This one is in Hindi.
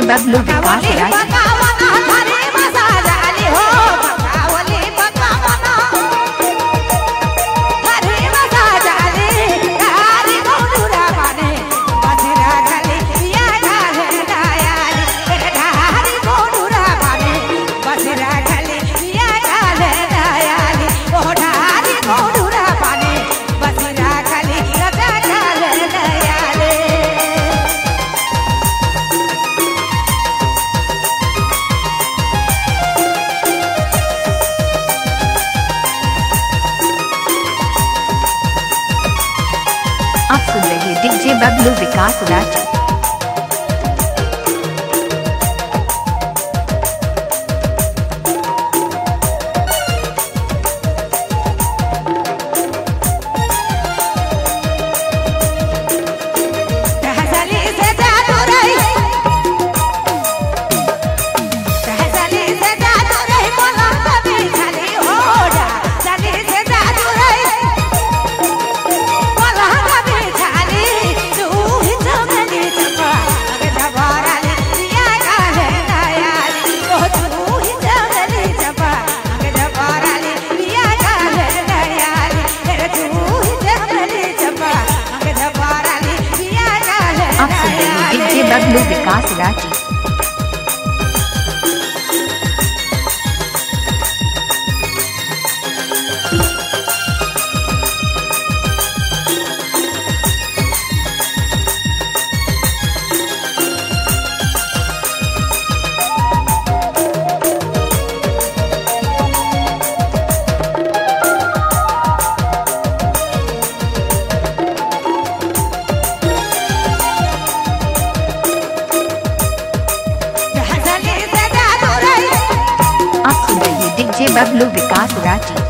बस बबलू डीजे बबलू विकास राजा। डब्लू विकास रांची बबलू विकास राठी